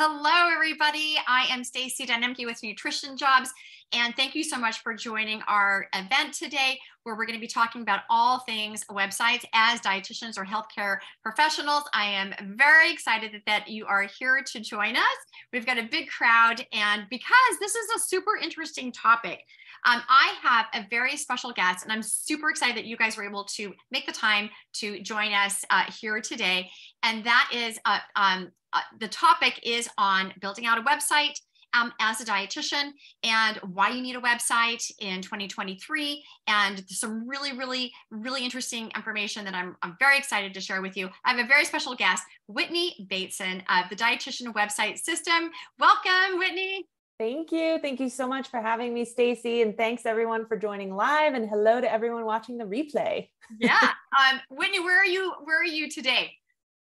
Hello, everybody. I am Stacey Dunn-Emke with Nutrition Jobs, and thank you so much for joining our event today, where we're going to be talking about all things websites as dietitians or healthcare professionals. I am very excited that, that you are here to join us. We've got a big crowd, and because this is a super interesting topic, um, I have a very special guest, and I'm super excited that you guys were able to make the time to join us uh, here today. And that is uh, um, uh, the topic is on building out a website um, as a dietitian and why you need a website in 2023 and some really really really interesting information that I'm, I'm very excited to share with you i have a very special guest whitney bateson of the dietitian website system welcome whitney Thank you. Thank you so much for having me, Stacey. And thanks everyone for joining live and hello to everyone watching the replay. yeah. Um, Whitney, where are you? Where are you today?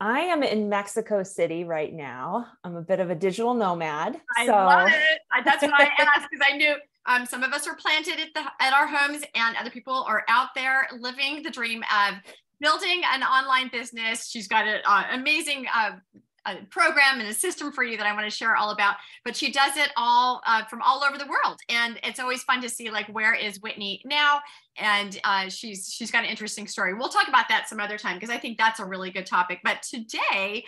I am in Mexico City right now. I'm a bit of a digital nomad. I so. love it. That's why I asked because I knew um, some of us are planted at the at our homes, and other people are out there living the dream of building an online business. She's got an uh, amazing uh, a program and a system for you that I want to share all about. But she does it all uh, from all over the world, and it's always fun to see like where is Whitney now, and uh, she's she's got an interesting story. We'll talk about that some other time because I think that's a really good topic. But today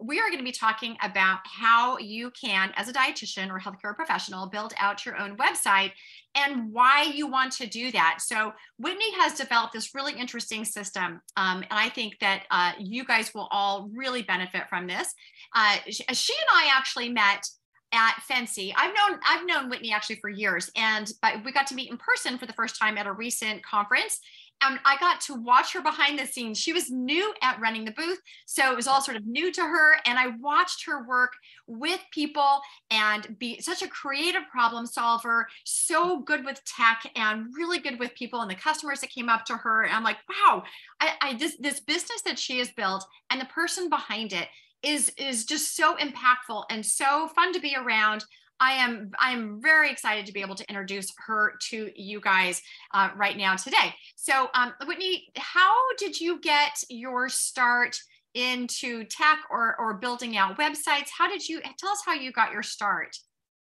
we are going to be talking about how you can, as a dietitian or healthcare professional, build out your own website and why you want to do that. So, Whitney has developed this really interesting system, um, and I think that uh, you guys will all really benefit from this. Uh, she, and I actually met at FNCE. I've known I've known Whitney actually for years, and but we got to meet in person for the first time at a recent conference and I got to watch her behind the scenes. She was new at running the booth, so it was all sort of new to her. And I watched her work with people and be such a creative problem solver, so good with tech and really good with people and the customers that came up to her. And I'm like, wow, I, I this this business that she has built and the person behind it is is just so impactful and so fun to be around. I am I am very excited to be able to introduce her to you guys uh, right now today. So, um, Whitney, how did you get your start into tech or or building out websites? How did you tell us how you got your start?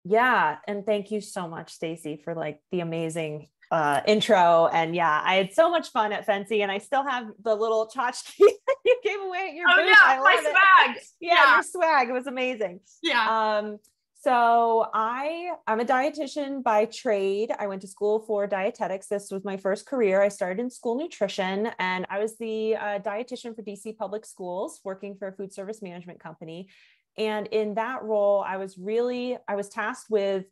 Yeah, and thank you so much, Stacey, for like the amazing uh, intro. And yeah, I had so much fun at FNCE, and I still have the little tchotchke you gave away at your oh, booth. Yeah, my swag. Yeah, yeah, your swag. It was amazing. Yeah. Um, so I I'm a dietitian by trade. I went to school for dietetics. This was my first career. I started in school nutrition and I was the uh, dietitian for DC Public Schools working for a food service management company. And in that role, I was really I was tasked with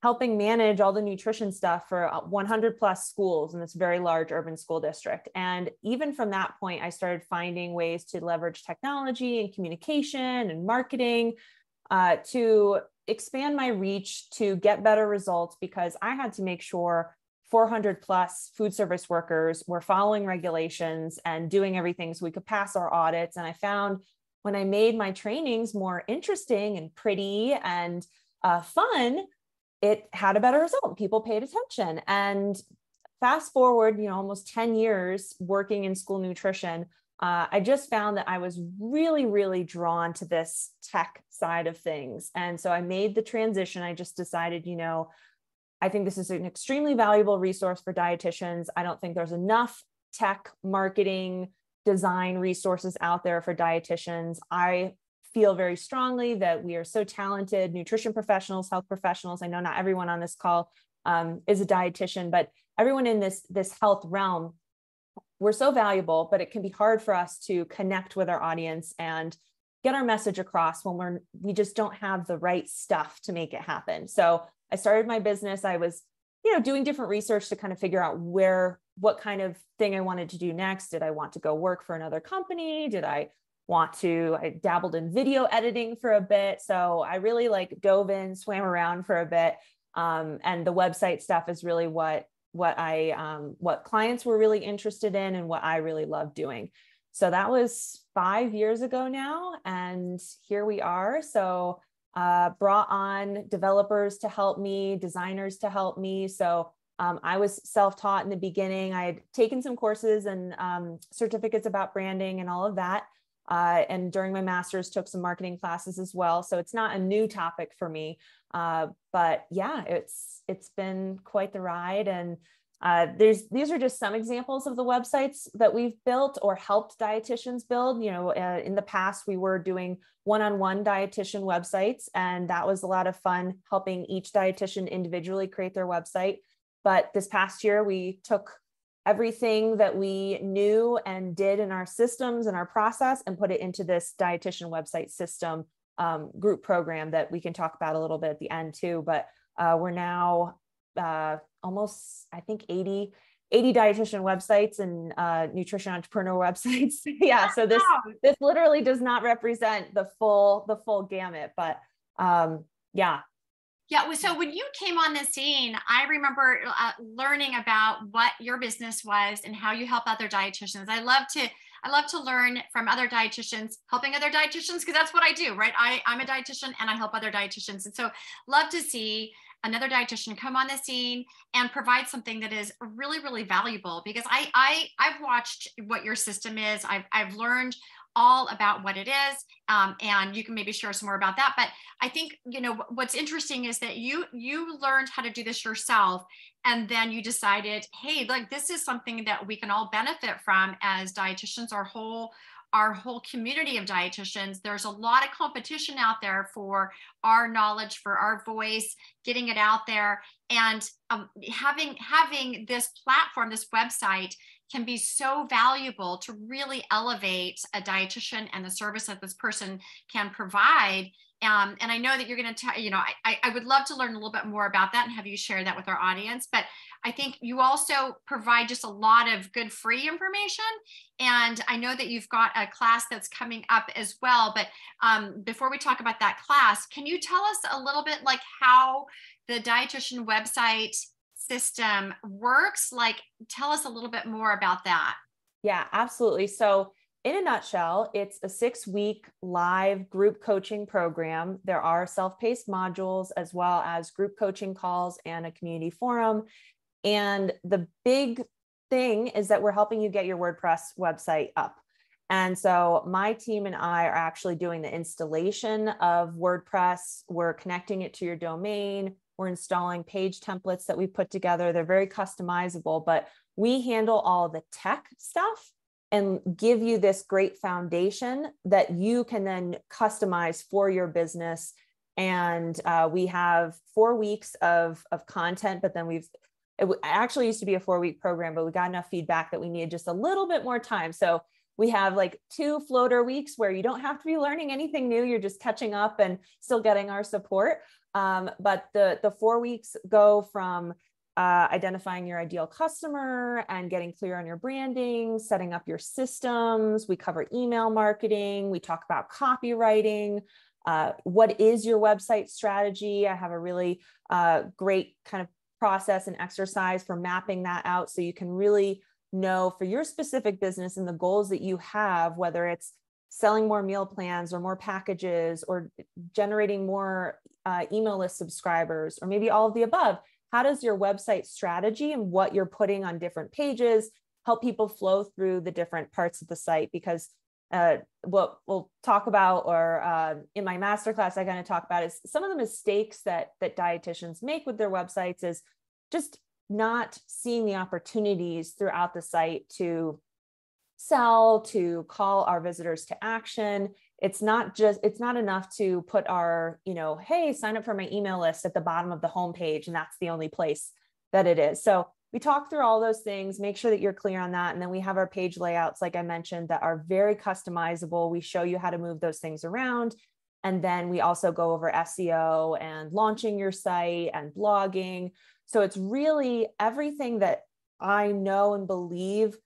helping manage all the nutrition stuff for 100 plus schools in this very large urban school district. And even from that point, I started finding ways to leverage technology and communication and marketing uh, to expand my reach to get better results because I had to make sure 400 plus food service workers were following regulations and doing everything so we could pass our audits. And I found when I made my trainings more interesting and pretty and uh, fun, it had a better result. People paid attention. And fast forward, you know, almost 10 years working in school nutrition, uh, I just found that I was really, really drawn to this tech side of things. And so I made the transition. I just decided, you know, I think this is an extremely valuable resource for dietitians. I don't think there's enough tech marketing design resources out there for dietitians. I feel very strongly that we are so talented nutrition professionals, health professionals. I know not everyone on this call um, is a dietitian, but everyone in this this health realm we're so valuable, but it can be hard for us to connect with our audience and get our message across when we're we just don't have the right stuff to make it happen. So I started my business. I was, you know, doing different research to kind of figure out where what kind of thing I wanted to do next. Did I want to go work for another company? Did I want to I dabbled in video editing for a bit. So I really like dove in, swam around for a bit. Um, and the website stuff is really what what I um, what clients were really interested in and what I really loved doing. So that was five years ago now, and here we are. So uh, brought on developers to help me, designers to help me. So um, I was self-taught in the beginning. I had taken some courses and um, certificates about branding and all of that. Uh, and during my master's, took some marketing classes as well. So it's not a new topic for me. Uh, but yeah, it's it's been quite the ride. And uh, there's these are just some examples of the websites that we've built or helped dietitians build. You know, uh, in the past we were doing one-on-one dietitian websites, and that was a lot of fun helping each dietitian individually create their website. But this past year we took everything that we knew and did in our systems and our process and put it into this dietitian website system um, group program that we can talk about a little bit at the end too. But uh, we're now uh, almost, I think, 80, 80 dietitian websites and uh, nutrition entrepreneur websites. yeah. So this this literally does not represent the full the full gamut, but um, yeah, yeah. So when you came on the scene, I remember uh, learning about what your business was and how you help other dietitians. I love to I love to learn from other dietitians, helping other dietitians because that's what I do, right? I, I'm a dietitian and I help other dietitians, and so love to see another dietitian come on the scene and provide something that is really really valuable because I I I've watched what your system is. I've I've learned all about what it is um, and you can maybe share some more about that but i think you know what's interesting is that you you learned how to do this yourself and then you decided hey like this is something that we can all benefit from as dietitians. Our whole our whole community of dietitians there's a lot of competition out there for our knowledge for our voice getting it out there and um, having having this platform this website can be so valuable to really elevate a dietitian and the service that this person can provide. Um, and I know that you're going to tell, you know, I, I would love to learn a little bit more about that and have you share that with our audience. But I think you also provide just a lot of good free information. And I know that you've got a class that's coming up as well. But um, before we talk about that class, can you tell us a little bit like how the dietitian website system works. Like, tell us a little bit more about that. Yeah, absolutely. So, in a nutshell, it's a six week live group coaching program. There are self paced modules as well as group coaching calls and a community forum. And the big thing is that we're helping you get your WordPress website up. And so my team and I are actually doing the installation of WordPress. We're connecting it to your domain. We're installing page templates that we put together. They're very customizable, but we handle all the tech stuff and give you this great foundation that you can then customize for your business. And uh, we have four weeks of, of content, but then we've it actually used to be a four week program, but we got enough feedback that we needed just a little bit more time. So we have like two floater weeks where you don't have to be learning anything new. You're just catching up and still getting our support. Um, but the, the four weeks go from uh, identifying your ideal customer and getting clear on your branding, setting up your systems. We cover email marketing. We talk about copywriting. Uh, what is your website strategy? I have a really uh, great kind of process and exercise for mapping that out so you can really know for your specific business and the goals that you have, whether it's selling more meal plans or more packages or generating more uh, email list subscribers or maybe all of the above. How does your website strategy and what you're putting on different pages help people flow through the different parts of the site? Because uh, what we'll talk about or uh, in my masterclass i kind of talk about is some of the mistakes that that dietitians make with their websites is just not seeing the opportunities throughout the site to sell to call our visitors to action. It's not just it's not enough to put our you know hey sign up for my email list at the bottom of the homepage and that's the only place that it is. So we talk through all those things make sure that you're clear on that and then we have our page layouts like i mentioned that are very customizable. We show you how to move those things around and then we also go over seo and launching your site and blogging. So it's really everything that i know and believe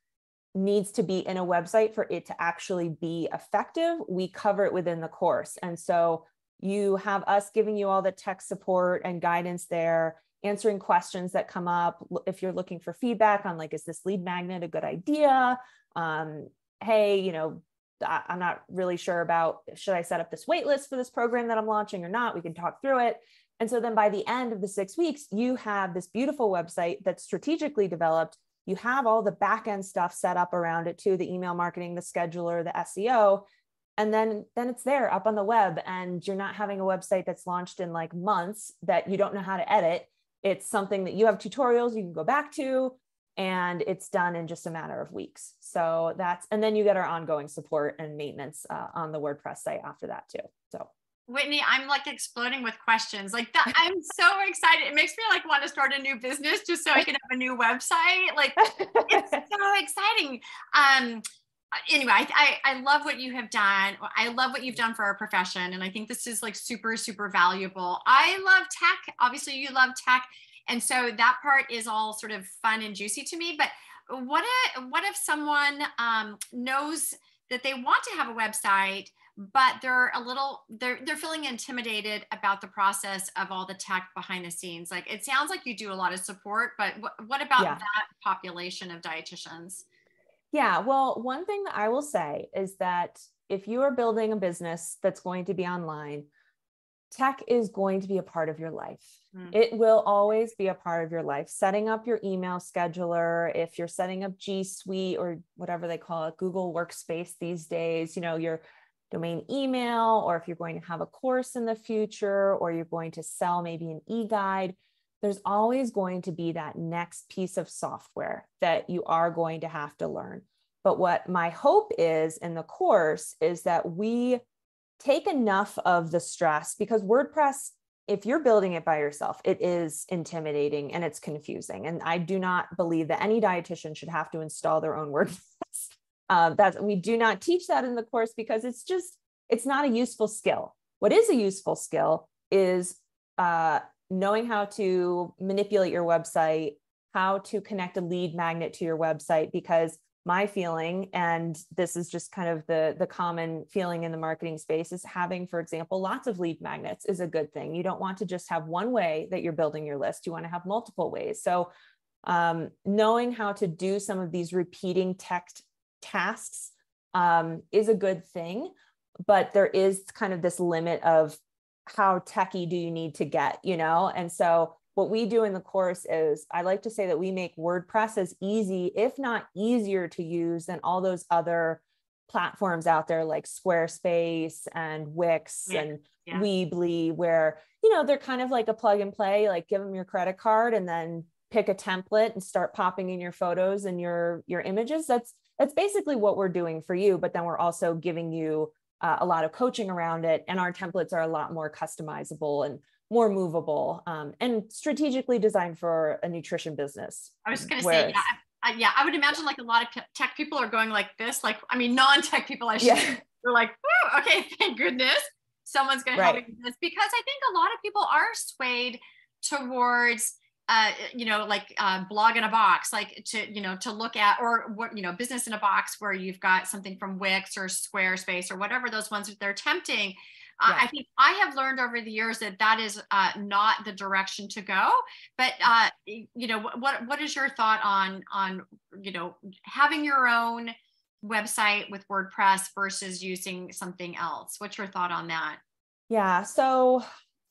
needs to be in a website for it to actually be effective, we cover it within the course. And so you have us giving you all the tech support and guidance there, answering questions that come up. If you're looking for feedback on, like, is this lead magnet a good idea? Um, hey, you know, I'm not really sure about should I set up this wait list for this program that I'm launching or not? We can talk through it. And so then by the end of the six weeks, you have this beautiful website that's strategically developed you have all the back end stuff set up around it too the email marketing the scheduler the seo and then then it's there up on the web and you're not having a website that's launched in like months that you don't know how to edit. It's something that you have tutorials you can go back to and it's done in just a matter of weeks. So that's and then you get our ongoing support and maintenance uh, on the wordpress site after that too. So Whitney, I'm like exploding with questions. Like that, I'm so excited. It makes me like want to start a new business just so I can have a new website. Like it's so exciting. Um, anyway, I, I, I love what you have done. I love what you've done for our profession. And I think this is like super, super valuable. I love tech. Obviously, you love tech. And so that part is all sort of fun and juicy to me. But what if, what if someone um, knows that they want to have a website, but they're a little they're they're feeling intimidated about the process of all the tech behind the scenes like it sounds like you do a lot of support but what, what about yeah. that population of dietitians yeah, well, one thing that I will say is that if you are building a business that's going to be online, tech is going to be a part of your life. Mm. It will always be a part of your life. Setting up your email scheduler, if you're setting up G Suite or whatever they call it, Google Workspace these days, you know, your domain email, or if you're going to have a course in the future, or you're going to sell maybe an e guide, there's always going to be that next piece of software that you are going to have to learn. But what my hope is in the course is that we take enough of the stress because WordPress, if you're building it by yourself, it is intimidating and it's confusing. And I do not believe that any dietitian should have to install their own WordPress. Uh, that we do not teach that in the course because it's just it's not a useful skill. What is a useful skill is uh, knowing how to manipulate your website, how to connect a lead magnet to your website, because my feeling, and this is just kind of the, the common feeling in the marketing space, is having, for example, lots of lead magnets is a good thing. You don't want to just have one way that you're building your list, you want to have multiple ways. So, um, knowing how to do some of these repeating text tasks um, is a good thing, but there is kind of this limit of how techy do you need to get, you know? And so what we do in the course is I like to say that we make WordPress as easy, if not easier to use than all those other platforms out there like Squarespace and Wix yeah. and yeah. Weebly, where, you know, they're kind of like a plug and play, like give them your credit card and then pick a template and start popping in your photos and your your images. That's that's basically what we're doing for you, but then we're also giving you uh, a lot of coaching around it. And our templates are a lot more customizable and more movable um, and strategically designed for a nutrition business. I was going to say, yeah, I, yeah, I would imagine like a lot of tech people are going like this. Like, I mean, non-tech people, I should. Yeah. They're like, okay, thank goodness someone's going right. to help me with this because I think a lot of people are swayed towards uh, you know, like uh, blog in a box, like to, you know, to look at, or what, you know, business in a box where you've got something from Wix or Squarespace or whatever those ones that they're tempting. Yeah. I think I have learned over the years that that is uh, not the direction to go. But uh, you know, what what is your thought on on you know having your own website with WordPress versus using something else? What's your thought on that? Yeah. So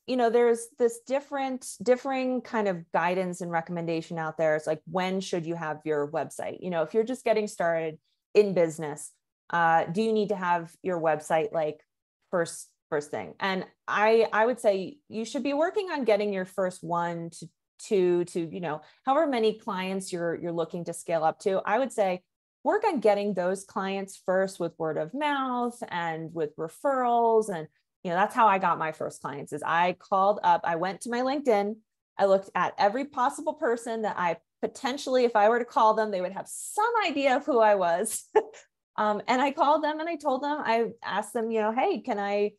you know there's this different differing kind of guidance and recommendation out there. It's like when should you have your website? You know if you're just getting started in business uh, do you need to have your website like first first thing? And i i would say you should be working on getting your first one to two to you know however many clients you're you're looking to scale up to. I would say work on getting those clients first with word of mouth and with referrals and you know that's how i got my first clients is i called up i went to my linkedin i looked at every possible person that i potentially if i were to call them they would have some idea of who i was. Um, and i called them and i told them i asked them you know hey can i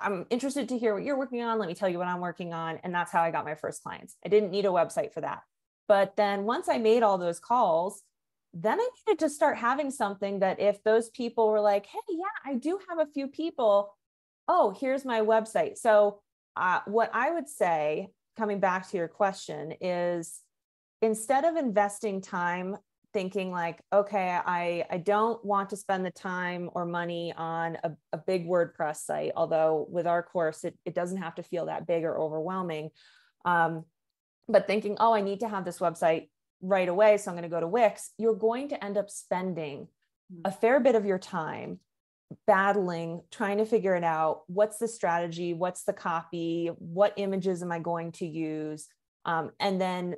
i'm interested to hear what you're working on. Let me tell you what i'm working on. And that's how i got my first clients. I didn't need a website for that. But then once i made all those calls then i needed to start having something that if those people were like hey yeah i do have a few people oh, here's my website. So, uh, what I would say, coming back to your question, is instead of investing time thinking like, okay, I, I don't want to spend the time or money on a, a big WordPress site, although with our course, it, it doesn't have to feel that big or overwhelming. Um, but thinking, oh, I need to have this website right away. So I'm going to go to Wix, you're going to end up spending hmm. a fair bit of your time battling trying to figure it out what's the strategy what's the copy what images am i going to use um, and then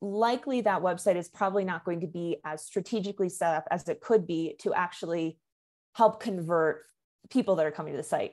likely that website is probably not going to be as strategically set up as it could be to actually help convert people that are coming to the site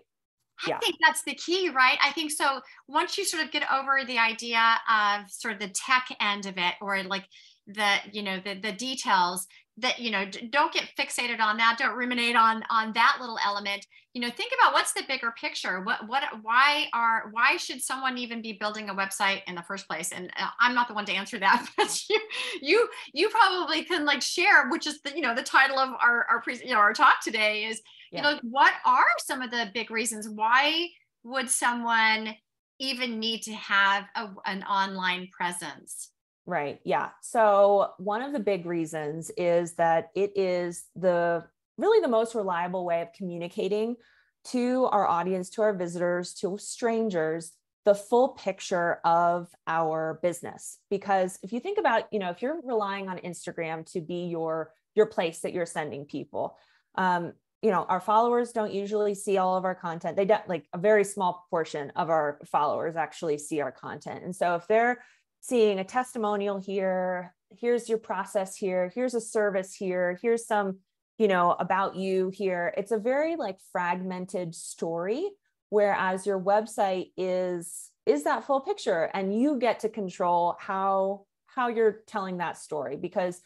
I yeah. think that's the key, right? I think so. Once you sort of get over the idea of sort of the tech end of it, or like the you know the the details, that you know don't get fixated on that don't ruminate on on that little element. You know think about what's the bigger picture? What what why are why should someone even be building a website in the first place? And uh, i'm not the one to answer that but you you you probably can like share which is the you know the title of our our pre, you know our talk today is yeah. you know what are some of the big reasons? Why would someone even need to have a, an online presence Right. Yeah. So one of the big reasons is that it is the really the most reliable way of communicating to our audience, to our visitors, to strangers, the full picture of our business. Because if you think about, you know, if you're relying on Instagram to be your your place that you're sending people, um, you know, our followers don't usually see all of our content. They don't like a very small portion of our followers actually see our content. And so if they're seeing a testimonial here here's your process here. Here's a service here. Here's some you know about you here. It's a very like fragmented story whereas your website is is that full picture and you get to control how how you're telling that story because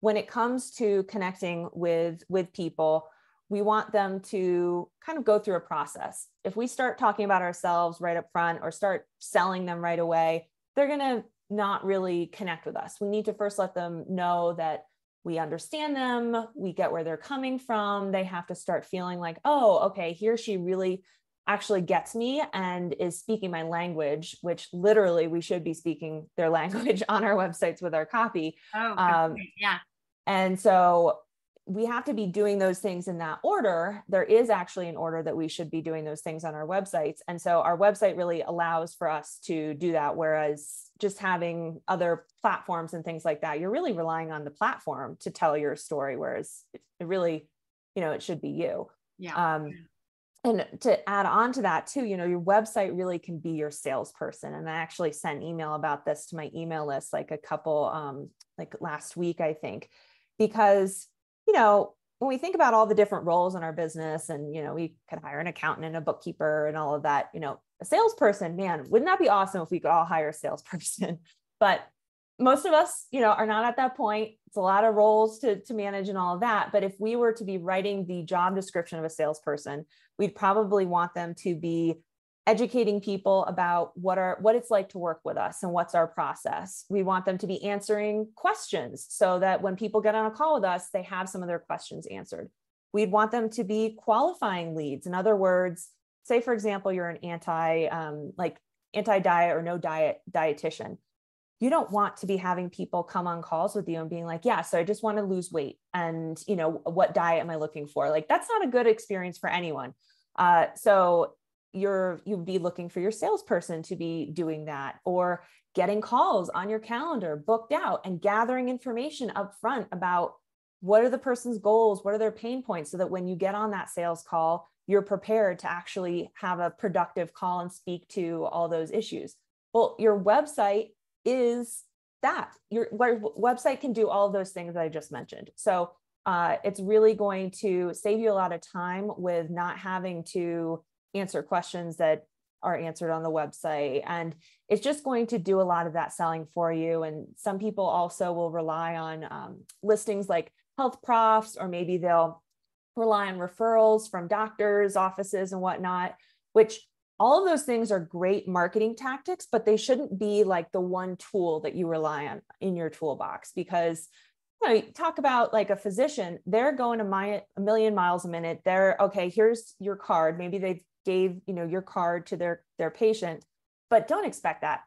when it comes to connecting with with people we want them to kind of go through a process. If we start talking about ourselves right up front or start selling them right away they're going to not really connect with us. We need to first let them know that we understand them, we get where they're coming from. They have to start feeling like, oh, okay, he or she really actually gets me and is speaking my language, which literally we should be speaking their language on our websites with our copy. Oh, um, yeah. And so we have to be doing those things in that order. There is actually an order that we should be doing those things on our websites. And so our website really allows for us to do that. Whereas just having other platforms and things like that, you're really relying on the platform to tell your story. Whereas it really, you know, it should be you. Yeah. Um, and to add on to that too, you know, your website really can be your salesperson. And I actually sent email about this to my email list like a couple, um, like last week, I think, because you know, when we think about all the different roles in our business and, you know, we could hire an accountant and a bookkeeper and all of that, you know, a salesperson, man, wouldn't that be awesome if we could all hire a salesperson? But most of us, you know, are not at that point. It's a lot of roles to, to manage and all of that. But if we were to be writing the job description of a salesperson, we'd probably want them to be educating people about what are what it's like to work with us and what's our process. We want them to be answering questions so that when people get on a call with us, they have some of their questions answered. We'd want them to be qualifying leads. In other words, say for example, you're an anti um, like anti-diet or no diet dietitian. You don't want to be having people come on calls with you and being like, yeah, so I just want to lose weight. And, you know, what diet am I looking for? Like, that's not a good experience for anyone. Uh, so you're you'd be looking for your salesperson to be doing that or getting calls on your calendar booked out and gathering information up front about what are the person's goals what are their pain points so that when you get on that sales call you're prepared to actually have a productive call and speak to all those issues. Well your website is that. Your website can do all those things that i just mentioned. So uh, it's really going to save you a lot of time with not having to answer questions that are answered on the website. And it's just going to do a lot of that selling for you. And some people also will rely on um, listings like health profs, or maybe they'll rely on referrals from doctors' offices and whatnot, which all of those things are great marketing tactics, but they shouldn't be like the one tool that you rely on in your toolbox because you know, talk about like a physician, they're going a, a million miles a minute. They're okay, here's your card. Maybe they've gave you know your card to their their patient but don't expect that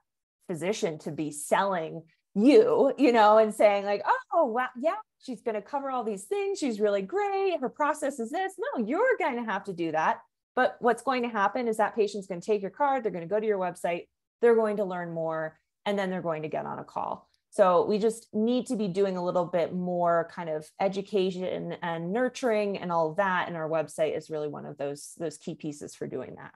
physician to be selling you you know and saying like oh wow yeah she's going to cover all these things. She's really great. Her process is this. No you're going to have to do that. But what's going to happen is that patient's going to take your card they're going to go to your website they're going to learn more and then they're going to get on a call So we just need to be doing a little bit more kind of education and nurturing and all that. And our website is really one of those those key pieces for doing that.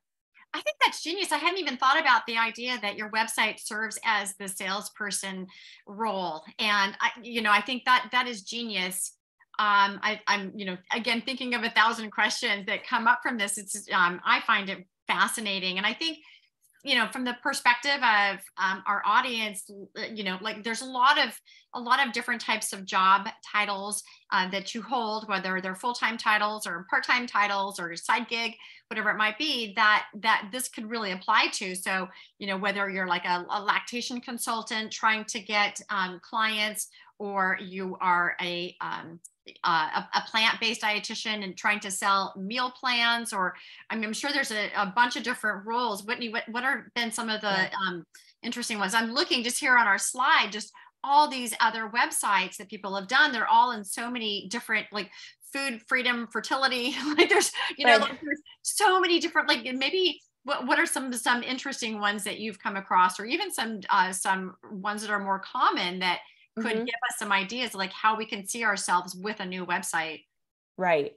I think that's genius. I hadn't even thought about the idea that your website serves as the salesperson role. And I, you know, I think that that is genius. Um, I, am you know, again, thinking of a thousand questions that come up from this. It's, um, I find it fascinating. And I think you know from the perspective of um, our audience you know like there's a lot of a lot of different types of job titles uh, that you hold whether they're full-time titles or part-time titles or side gig whatever it might be that that this could really apply to. So you know whether you're like a, a lactation consultant trying to get um, clients or you are a um, uh, a, a, plant-based dietitian and trying to sell meal plans or I mean, i'm sure there's a, a bunch of different roles whitney what, what are been some of the yeah. um, interesting ones i'm looking just here on our slide just all these other websites that people have done they're all in so many different like food freedom fertility like there's you know right. like there's so many different like maybe what, what are some some interesting ones that you've come across or even some uh, some ones that are more common that could mm-hmm. give us some ideas like how we can see ourselves with a new website. Right.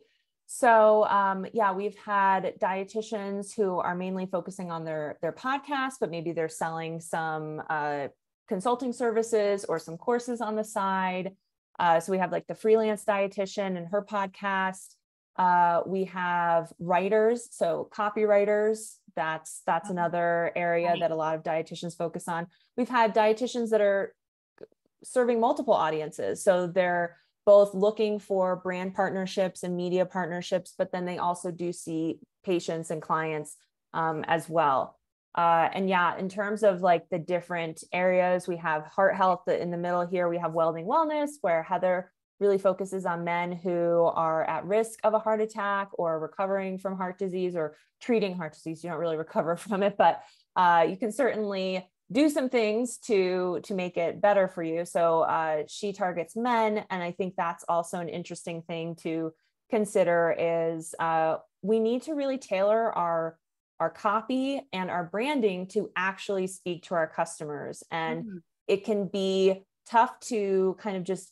So um, yeah, we've had dietitians who are mainly focusing on their their podcast, but maybe they're selling some uh, consulting services or some courses on the side. Uh, so we have like the freelance dietitian and her podcast. Uh, we have writers, so copywriters. That's that's mm-hmm. another area that a lot of dietitians focus on. We've had dietitians that are serving multiple audiences. So they're both looking for brand partnerships and media partnerships, but then they also do see patients and clients um, as well. Uh, and yeah, in terms of like the different areas, we have heart health in the middle here. We have welding wellness, where Heather really focuses on men who are at risk of a heart attack or recovering from heart disease or treating heart disease. You don't really recover from it, but uh, you can certainly do some things to to make it better for you. So uh, she targets men and i think that's also an interesting thing to consider is uh, we need to really tailor our our copy and our branding to actually speak to our customers. And mm-hmm. it can be tough to kind of just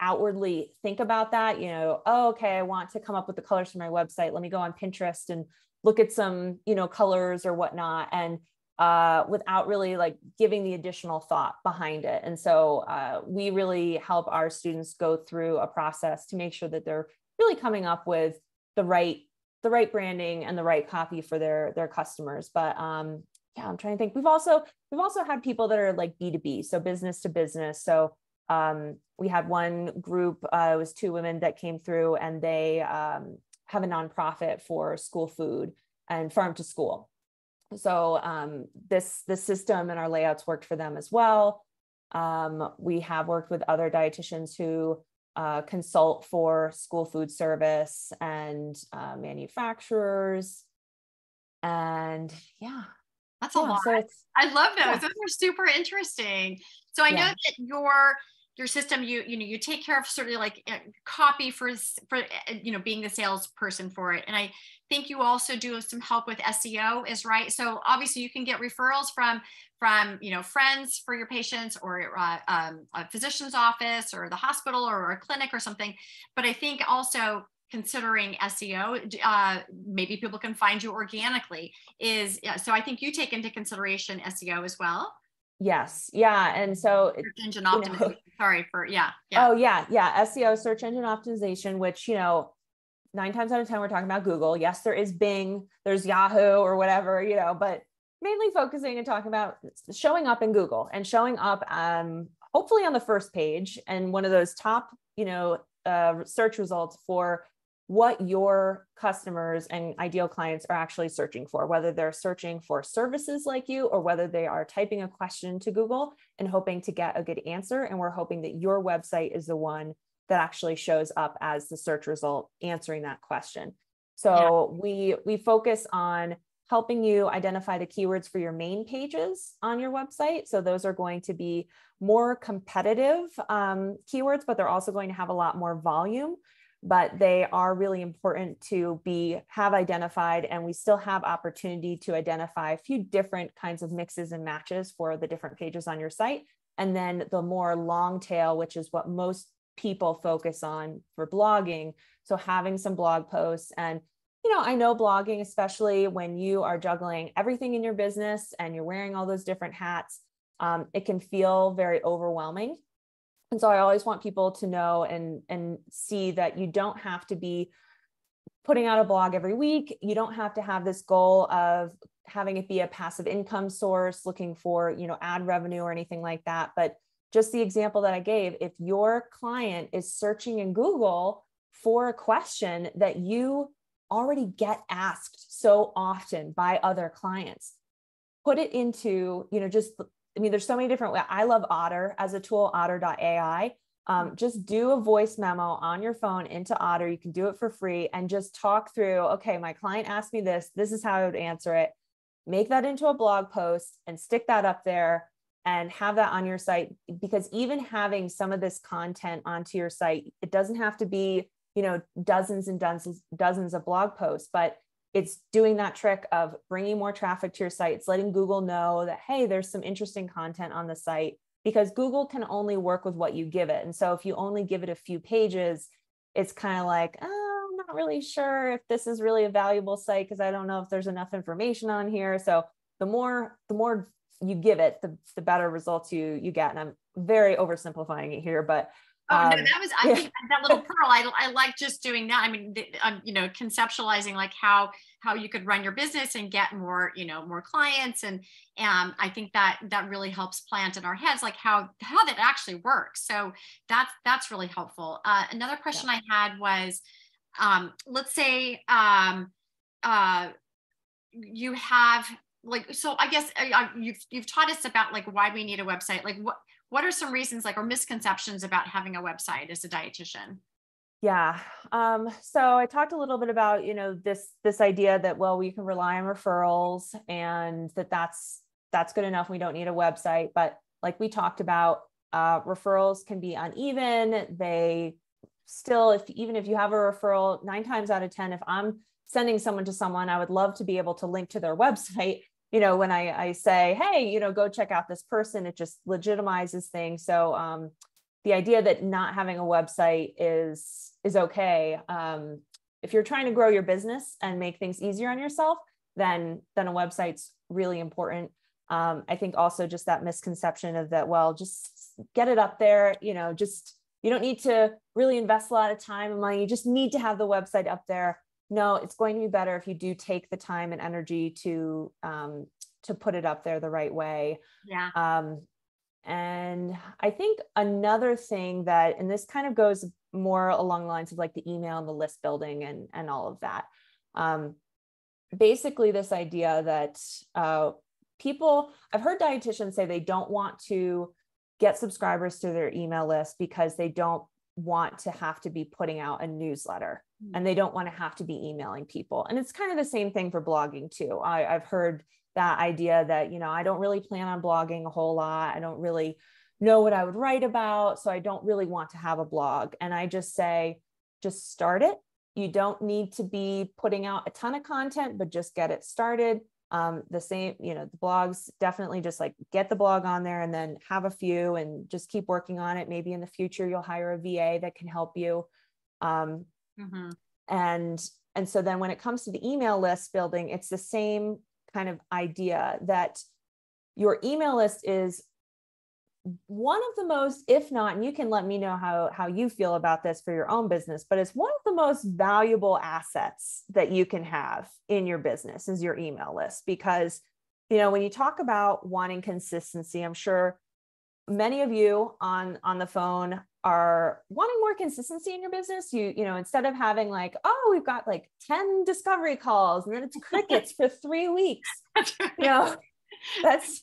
outwardly think about that you know oh okay i want to come up with the colors for my website. Let me go on pinterest and look at some you know colors or whatnot. And uh, without really like giving the additional thought behind it. And so uh, we really help our students go through a process to make sure that they're really coming up with the right the right branding and the right copy for their their customers. But um, yeah, I'm trying to think. We've also we've also had people that are like B2B, so business to business. So um, we had one group, uh, it was two women that came through and they um, have a nonprofit for school food and farm to school so um, this the system and our layouts worked for them as well. Um, we have worked with other dietitians who uh, consult for school food service and uh, manufacturers, and yeah, that's a yeah, lot. So I love those. Yeah. Those are super interesting. So I yeah. know that your your system you you know you take care of sort of like uh, copy for for uh, you know being the salesperson for it and i think you also do some help with seo is right so obviously you can get referrals from from you know friends for your patients or uh, um, a physician's office or the hospital or a clinic or something but i think also considering SEO, uh, maybe people can find you organically. Is so I think you take into consideration SEO as well. Yes. Yeah. And so search engine optimization. You know, Sorry for yeah, yeah. Oh yeah. Yeah. SEO search engine optimization, which, you know, nine times out of 10, we're talking about Google. Yes, there is Bing, there's Yahoo or whatever, you know, but mainly focusing and talking about showing up in Google and showing up um, hopefully on the first page and one of those top, you know, uh, search results for what your customers and ideal clients are actually searching for, whether they're searching for services like you or whether they are typing a question to Google and hoping to get a good answer. And we're hoping that your website is the one that actually shows up as the search result answering that question. So yeah. we we focus on helping you identify the keywords for your main pages on your website. So those are going to be more competitive um, keywords, but they're also going to have a lot more volume but they are really important to be have identified and we still have opportunity to identify a few different kinds of mixes and matches for the different pages on your site and then the more long tail, which is what most people focus on for blogging. So having some blog posts and you know, I know blogging, especially when you are juggling everything in your business and you're wearing all those different hats, um, it can feel very overwhelming. And so I always want people to know and and see that you don't have to be putting out a blog every week. You don't have to have this goal of having it be a passive income source, looking for, you know, ad revenue or anything like that. But just the example that I gave, if your client is searching in Google for a question that you already get asked so often by other clients, put it into, you know, just, I mean, there's so many different ways. I love Otter as a tool, otter.ai. Um, just do a voice memo on your phone into Otter. You can do it for free and just talk through, okay, my client asked me this. This is how I would answer it make that into a blog post and stick that up there and have that on your site because even having some of this content onto your site it doesn't have to be you know dozens and dozens dozens of blog posts but it's doing that trick of bringing more traffic to your site it's letting google know that hey there's some interesting content on the site because google can only work with what you give it and so if you only give it a few pages it's kind of like oh not really sure if this is really a valuable site because I don't know if there's enough information on here. So the more the more you give it, the, the better results you you get. And I'm very oversimplifying it here, but Oh no, um, that was I yeah. think that little pearl. I, I like just doing that. I mean, I'm you know conceptualizing like how how you could run your business and get more you know more clients, and um, I think that that really helps plant in our heads like how how that actually works. So that's that's really helpful. Uh, another question yeah. I had was um, let's say um, uh, you have like so i guess uh, you've you've taught us about like why we need a website like what what are some reasons like or misconceptions about having a website as a dietitian? Yeah um, so i talked a little bit about you know this this idea that well we can rely on referrals and that that's that's good enough we don't need a website but like we talked about uh, referrals can be uneven. They still if even if you have a referral nine times out of ten if i'm sending someone to someone i would love to be able to link to their website you know when i i say hey you know go check out this person it just legitimizes things so um, the idea that not having a website is is okay um, if you're trying to grow your business and make things easier on yourself then then a website's really important um, i think also just that misconception of that well just get it up there you know just you don't need to really invest a lot of time and money. You just need to have the website up there. No, it's going to be better if you do take the time and energy to um, to put it up there the right way. Yeah. Um, and I think another thing that, and this kind of goes more along the lines of like the email and the list building and and all of that. Um, basically, this idea that uh, people, I've heard dietitians say they don't want to get subscribers to their email list because they don't want to have to be putting out a newsletter. And they don't want to have to be emailing people. And it's kind of the same thing for blogging too. I, I've heard that idea that, you know, I don't really plan on blogging a whole lot. I don't really know what I would write about. So I don't really want to have a blog. And I just say, just start it. You don't need to be putting out a ton of content, but just get it started um, the same you know the blogs definitely just like get the blog on there and then have a few and just keep working on it maybe in the future you'll hire a va that can help you um, mm-hmm. and and so then when it comes to the email list building it's the same kind of idea that your email list is one of the most if not and you can let me know how how you feel about this for your own business but it's one of the most valuable assets that you can have in your business is your email list because you know when you talk about wanting consistency i'm sure many of you on on the phone are wanting more consistency in your business you you know instead of having like oh we've got like 10 discovery calls and then it's crickets for 3 weeks you know? That's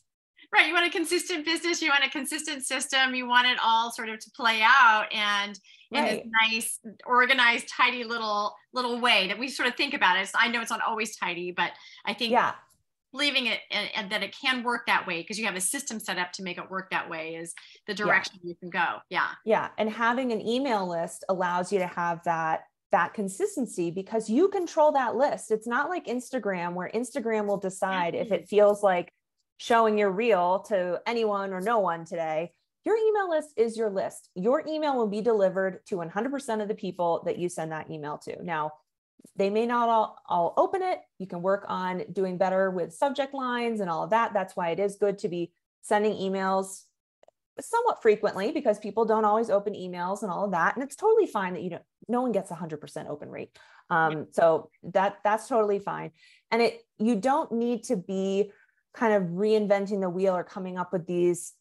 right you want a consistent business you want a consistent system you want it all sort of to play out and in right. this nice organized tidy little little way that we sort of think about it. I know it's not always tidy but i think yeah leaving it and, and that it can work that way because you have a system set up to make it work that way is the direction yeah. you can go yeah yeah and having an email list allows you to have that that consistency because you control that list. It's not like Instagram where Instagram will decide if it mm-hmm. feels like showing your reel to anyone or no one today your email list is your list. Your email will be delivered to 100% of the people that you send that email to. Now, they may not all, all open it. You can work on doing better with subject lines and all of that. That's why it is good to be sending emails somewhat frequently because people don't always open emails and all of that. And it's totally fine that you don't, no one gets 100% open rate. Um, so that that's totally fine. And it, you don't need to be kind of reinventing the wheel or coming up with these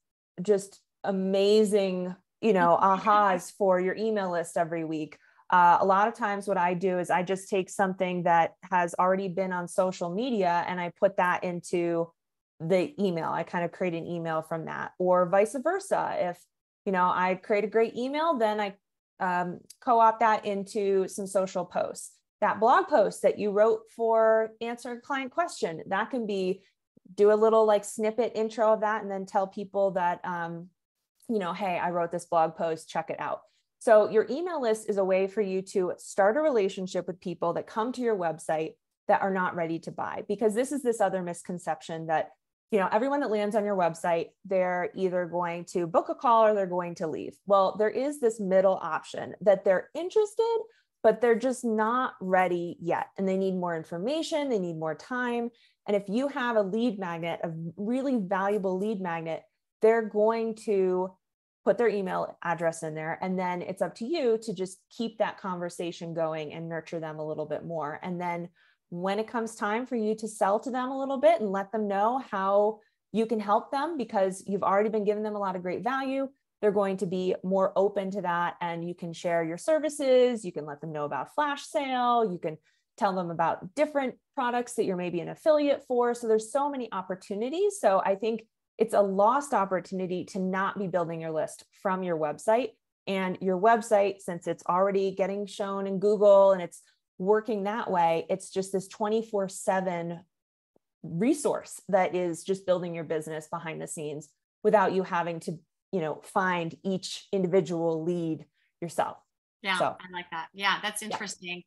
just amazing, you know, ahas for your email list every week. Uh, a lot of times, what I do is I just take something that has already been on social media and I put that into the email. I kind of create an email from that, or vice versa. If you know I create a great email, then I um, co-opt that into some social posts. That blog post that you wrote for answer a client question that can be do a little like snippet intro of that, and then tell people that um, you know, hey, I wrote this blog post, check it out. So your email list is a way for you to start a relationship with people that come to your website that are not ready to buy because this is this other misconception that you know everyone that lands on your website they're either going to book a call or they're going to leave. Well there is this middle option that they're interested but they're just not ready yet and they need more information they need more time. And if you have a lead magnet a really valuable lead magnet they're going to put their email address in there and then it's up to you to just keep that conversation going and nurture them a little bit more. And then when it comes time for you to sell to them a little bit and let them know how you can help them because you've already been giving them a lot of great value they're going to be more open to that and you can share your services you can let them know about flash sale you can tell them about different products that you're maybe an affiliate for. So there's so many opportunities. So i think it's a lost opportunity to not be building your list from your website and your website since it's already getting shown in google and it's working that way, it's just this 24 7 resource that is just building your business behind the scenes without you having to, you know, find each individual lead yourself. Yeah, so, I like that. Yeah, that's interesting.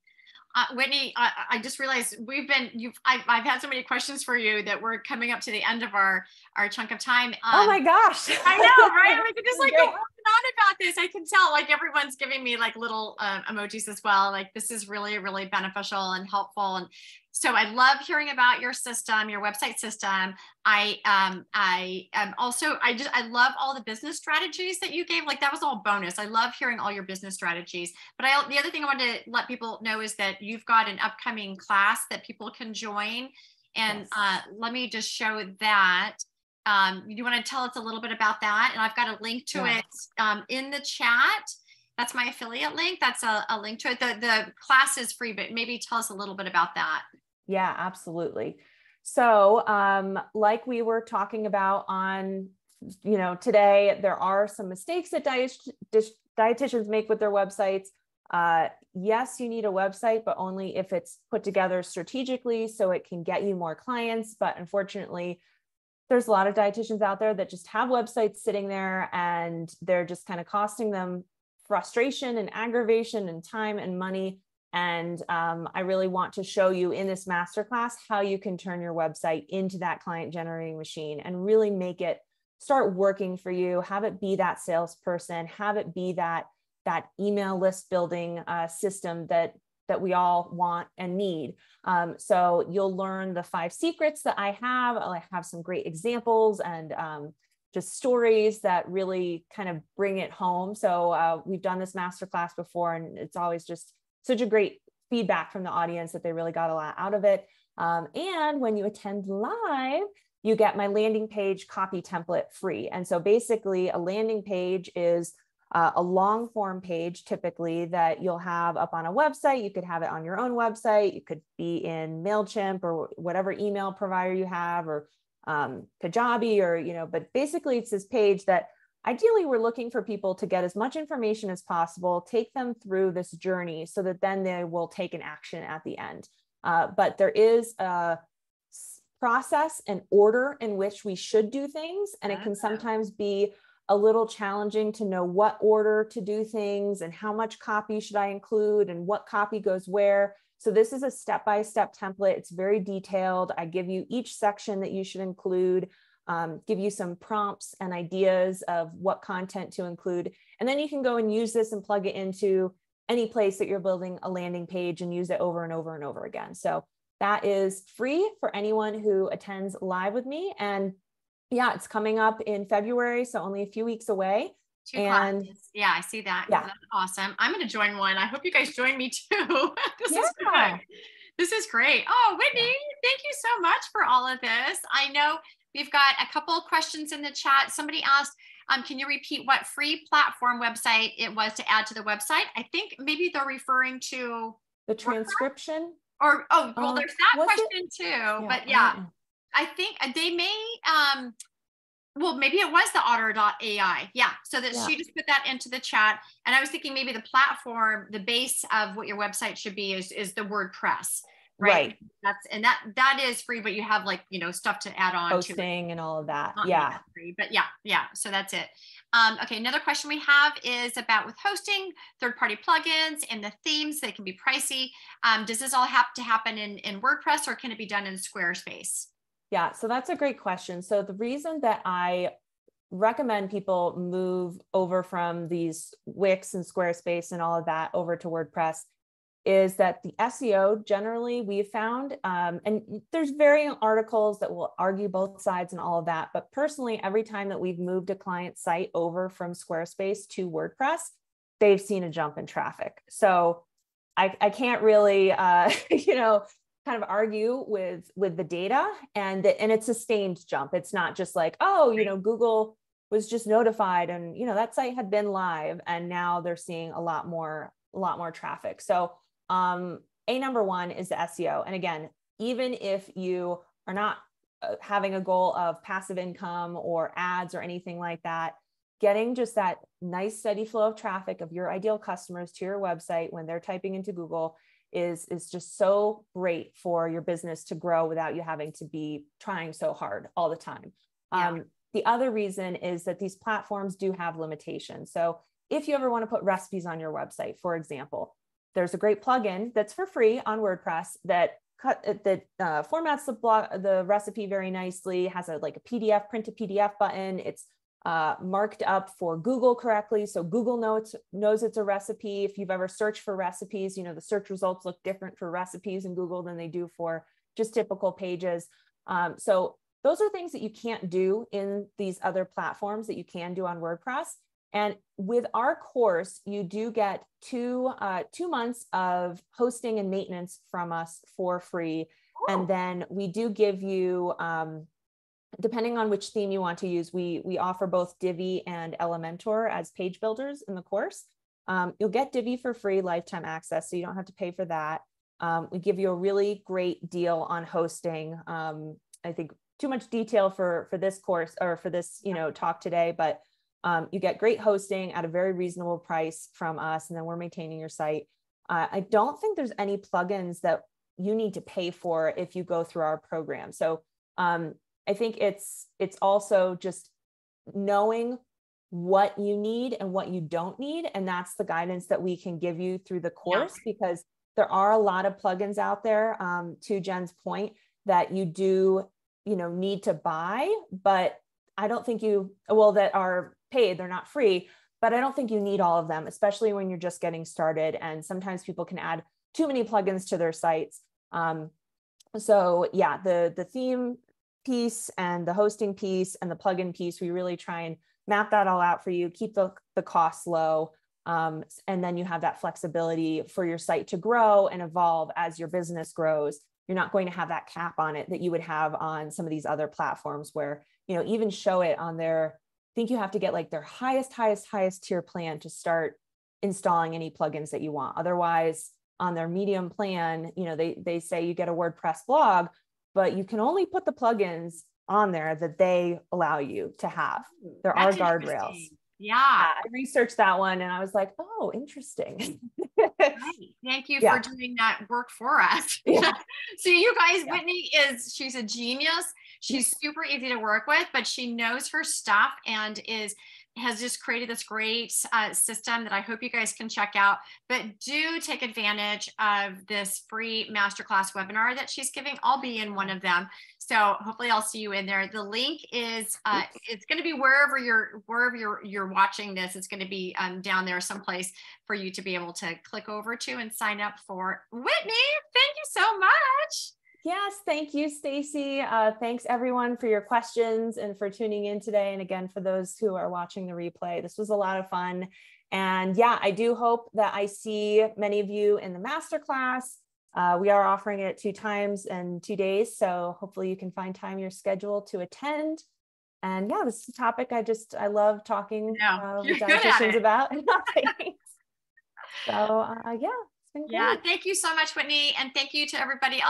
Uh, Whitney, I, I, just realized we've been you've I've, I've, had so many questions for you that we're coming up to the end of our our chunk of time. Um, oh my gosh! I know, right? We could just like go on and on about this. I can tell like everyone's giving me like little uh, emojis as well. Like this is really really beneficial and helpful. And so I love hearing about your system, your website system. I um I am also I just I love all the business strategies that you gave. Like that was all bonus. I love hearing all your business strategies. But I the other thing I wanted to let people know is that you've got an upcoming class that people can join. And yes. uh, let me just show that. Um, you want to tell us a little bit about that? And I've got a link to yeah. it um, in the chat. That's my affiliate link. That's a, a link to it. The, the class is free, but maybe tell us a little bit about that. Yeah, absolutely. So, um, like we were talking about on, you know, today, there are some mistakes that diet- dietitians make with their websites. Uh, yes, you need a website, but only if it's put together strategically so it can get you more clients. But unfortunately, there's a lot of dietitians out there that just have websites sitting there and they're just kind of costing them frustration and aggravation and time and money and um, I really want to show you in this masterclass how you can turn your website into that client generating machine and really make it start working for you. Have it be that salesperson, have it be that that email list building uh, system that that we all want and need. Um, so you'll learn the five secrets that I have. I have some great examples and um, just stories that really kind of bring it home. So uh, we've done this masterclass before, and it's always just such a great feedback from the audience that they really got a lot out of it. Um, and when you attend live, you get my landing page copy template free. And so basically, a landing page is uh, a long form page typically that you'll have up on a website. You could have it on your own website. You could be in MailChimp or whatever email provider you have or um, Kajabi or, you know, but basically it's this page that ideally we're looking for people to get as much information as possible take them through this journey so that then they will take an action at the end uh, but there is a process and order in which we should do things and it can ah. sometimes be a little challenging to know what order to do things and how much copy should i include and what copy goes where so this is a step-by-step template it's very detailed i give you each section that you should include um, give you some prompts and ideas of what content to include. And then you can go and use this and plug it into any place that you're building a landing page and use it over and over and over again. So that is free for anyone who attends live with me. And yeah, it's coming up in February, so only a few weeks away. Two and classes. yeah, I see that. Yeah, that's awesome. I'm going to join one. I hope you guys join me too. this yeah. is good. This is great. Oh, Whitney, yeah. thank you so much for all of this. I know we've got a couple of questions in the chat. Somebody asked, um, can you repeat what free platform website it was to add to the website? I think maybe they're referring to the transcription. Or oh, well, uh, there's that question it? too. Yeah, but yeah, I think they may um well, maybe it was the otter.ai. Yeah. So that yeah. she just put that into the chat. And I was thinking maybe the platform, the base of what your website should be is, is the WordPress. Right? right. That's and that that is free, but you have like you know stuff to add on hosting and all of that. Not yeah. Free, but yeah, yeah. So that's it. Um, okay, another question we have is about with hosting, third-party plugins, and the themes. They can be pricey. Um, does this all have to happen in in WordPress, or can it be done in Squarespace? Yeah, so that's a great question. So the reason that I recommend people move over from these Wix and Squarespace and all of that over to WordPress is that the SEO generally we've found, um, and there's varying articles that will argue both sides and all of that. But personally, every time that we've moved a client site over from Squarespace to WordPress, they've seen a jump in traffic. So I, I can't really, uh, you know, kind of argue with with the data and the, and it's a sustained jump. It's not just like oh you know google was just notified and you know that site had been live and now they're seeing a lot more a lot more traffic. So um a number one is the seo and again even if you are not uh, having a goal of passive income or ads or anything like that getting just that nice steady flow of traffic of your ideal customers to your website when they're typing into google is is just so great for your business to grow without you having to be trying so hard all the time. Yeah. Um, the other reason is that these platforms do have limitations. So if you ever want to put recipes on your website, for example, there's a great plugin that's for free on WordPress that cut uh, that uh, formats the blog the recipe very nicely, has a like a PDF print to PDF button. It's uh, marked up for Google correctly. So Google knows, knows it's a recipe. If you've ever searched for recipes, you know, the search results look different for recipes in Google than they do for just typical pages. Um, so those are things that you can't do in these other platforms that you can do on WordPress. And with our course, you do get two, uh, two months of hosting and maintenance from us for free. Oh. And then we do give you um, depending on which theme you want to use, we, we offer both Divi and Elementor as page builders in the course. Um, you'll get Divi for free lifetime access, so you don't have to pay for that. Um, we give you a really great deal on hosting. Um, I think too much detail for for this course or for this you know talk today, but um, you get great hosting at a very reasonable price from us, and then we're maintaining your site. Uh, I don't think there's any plugins that you need to pay for if you go through our program. So um, I think it's it's also just knowing what you need and what you don't need and that's the guidance that we can give you through the course yeah. because there are a lot of plugins out there um, to jen's point that you do you know need to buy but i don't think you well that are paid they're not free but i don't think you need all of them especially when you're just getting started and sometimes people can add too many plugins to their sites um, so yeah the the theme piece and the hosting piece and the plugin piece, we really try and map that all out for you, keep the, the costs low. Um, and then you have that flexibility for your site to grow and evolve as your business grows. You're not going to have that cap on it that you would have on some of these other platforms where, you know, even Showit on their, I think you have to get like their highest, highest, highest tier plan to start installing any plugins that you want. Otherwise, on their medium plan, you know, they they say you get a WordPress blog, but you can only put the plugins on there that they allow you to have. There That's are guardrails. Yeah. I researched that one and I was like, oh, interesting. right. Thank you yeah. for doing that work for us. Yeah. so you guys, yeah. Whitney is she's a genius. She's super easy to work with, but she knows her stuff and is has just created this great uh, system that I hope you guys can check out. But do take advantage of this free masterclass webinar that she's giving. I'll be in one of them. So hopefully I'll see you in there. The link is uh, it's going to be wherever you're wherever you're you're watching this. It's going to be um, down there someplace for you to be able to click over to and sign up for. Whitney, thank you so much. Yes, thank you, Stacey. Uh, thanks everyone for your questions and for tuning in today. And again, for those who are watching the replay, this was a lot of fun. And yeah, I do hope that I see many of you in the masterclass. Uh, we are offering it two times and two days. So hopefully you can find time in your schedule to attend. And yeah, this is a topic I just, I love talking uh, with dietitians about. so uh, yeah, yeah, thank you so much, Whitney. And thank you to everybody else.